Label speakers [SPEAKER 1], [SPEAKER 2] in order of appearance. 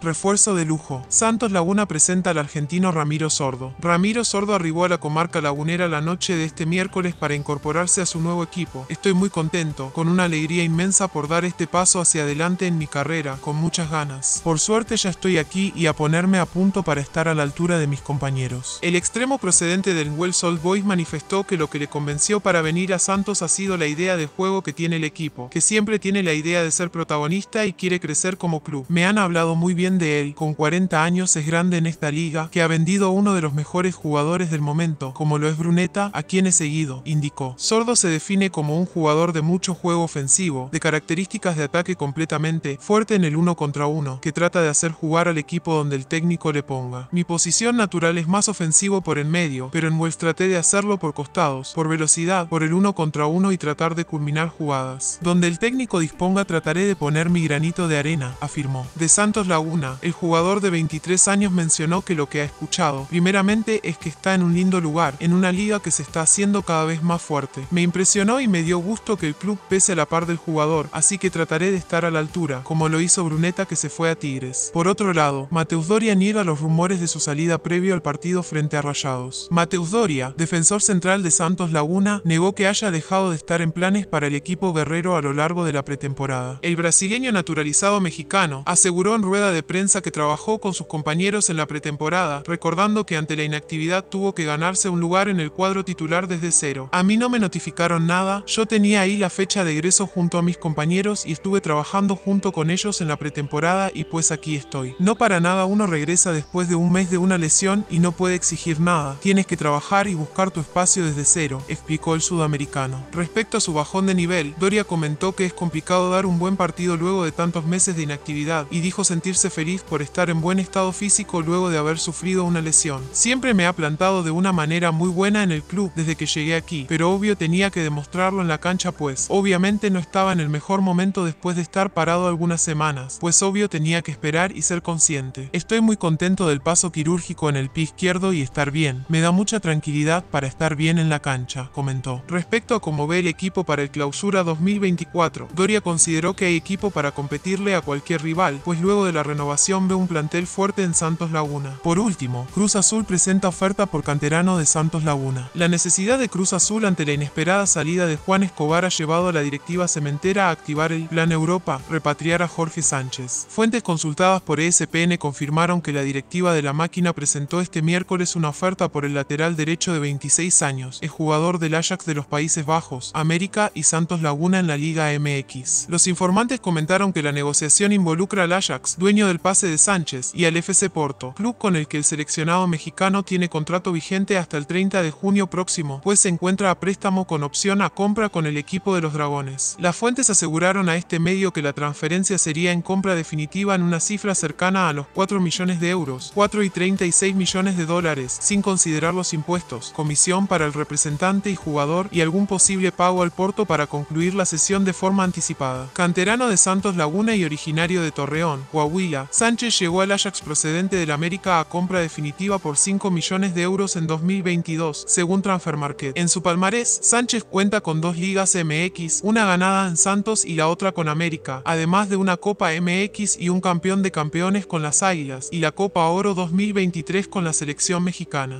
[SPEAKER 1] Refuerzo de lujo. Santos Laguna presenta al argentino Ramiro Sordo. Ramiro Sordo arribó a la comarca lagunera la noche de este miércoles para incorporarse a su nuevo equipo. Estoy muy contento, con una alegría inmensa por dar este paso hacia adelante en mi carrera, con muchas ganas. Por suerte ya estoy aquí y a ponerme a punto para estar a la altura de mis compañeros. El extremo procedente del Wells Old Boys manifestó que lo que le convenció para venir a Santos ha sido la idea de juego que tiene el equipo, que siempre tiene la idea de ser protagonista y quiere crecer como club. Me han hablado muy bien de él, con 40 años es grande en esta liga, que ha vendido a uno de los mejores jugadores del momento, como lo es Bruneta, a quien he seguido, indicó. Sordo se define como un jugador de mucho juego ofensivo, de características de ataque completamente, fuerte en el uno contra uno, que trata de hacer jugar al equipo donde el técnico le ponga. Mi posición natural es más ofensivo por en medio, pero en Wells traté de hacerlo por costados, por velocidad, por el uno contra uno y tratar de culminar jugadas. Donde el técnico disponga trataré de poner mi granito de arena, afirmó. De Santos Laguna el jugador de 23 años mencionó que lo que ha escuchado, primeramente, es que está en un lindo lugar, en una liga que se está haciendo cada vez más fuerte. Me impresionó y me dio gusto que el club pese a la par del jugador, así que trataré de estar a la altura, como lo hizo Bruneta que se fue a Tigres. Por otro lado, Mateus Doria niega los rumores de su salida previo al partido frente a Rayados. Mateus Doria, defensor central de Santos Laguna, negó que haya dejado de estar en planes para el equipo guerrero a lo largo de la pretemporada. El brasileño naturalizado mexicano aseguró en rueda de prensa que trabajó con sus compañeros en la pretemporada, recordando que ante la inactividad tuvo que ganarse un lugar en el cuadro titular desde cero. A mí no me notificaron nada, yo tenía ahí la fecha de egreso junto a mis compañeros y estuve trabajando junto con ellos en la pretemporada y pues aquí estoy. No para nada uno regresa después de un mes de una lesión y no puede exigir nada, tienes que trabajar y buscar tu espacio desde cero, explicó el sudamericano. Respecto a su bajón de nivel, Doria comentó que es complicado dar un buen partido luego de tantos meses de inactividad y dijo sentirse feliz por estar en buen estado físico luego de haber sufrido una lesión. Siempre me ha plantado de una manera muy buena en el club desde que llegué aquí, pero obvio tenía que demostrarlo en la cancha pues, obviamente no estaba en el mejor momento después de estar parado algunas semanas, pues obvio tenía que esperar y ser consciente. Estoy muy contento del paso quirúrgico en el pie izquierdo y estar bien. Me da mucha tranquilidad para estar bien en la cancha, comentó. Respecto a cómo ve el equipo para el clausura 2024, Doria consideró que hay equipo para competirle a cualquier rival, pues luego de la renovación ve un plantel fuerte en Santos Laguna. Por último, Cruz Azul presenta oferta por canterano de Santos Laguna. La necesidad de Cruz Azul ante la inesperada salida de Juan Escobar ha llevado a la directiva cementera a activar el Plan Europa, repatriar a Jorge Sánchez. Fuentes consultadas por ESPN confirmaron que la directiva de la máquina presentó este miércoles una oferta por el lateral derecho de 26 años, el jugador del Ajax de los Países Bajos, América y Santos Laguna en la Liga MX. Los informantes comentaron que la negociación involucra al Ajax, dueño del pase de Sánchez, y al FC Porto, club con el que el seleccionado mexicano tiene contrato vigente hasta el 30 de junio próximo, pues se encuentra a préstamo con opción a compra con el equipo de los Dragones. Las fuentes aseguraron a este medio que la transferencia sería en compra definitiva en una cifra cercana a los 4 millones de euros, 4 y 36 millones de dólares, sin considerar los impuestos, comisión para el representante y jugador y algún posible pago al Porto para concluir la sesión de forma anticipada. Canterano de Santos Laguna y originario de Torreón, Coahuila, Sánchez llegó al Ajax procedente del América a compra definitiva por 5 millones de euros en 2022, según Transfermarket. En su palmarés, Sánchez cuenta con dos ligas MX, una ganada en Santos y la otra con América, además de una Copa MX y un campeón de campeones con las Águilas, y la Copa Oro 2023 con la selección mexicana.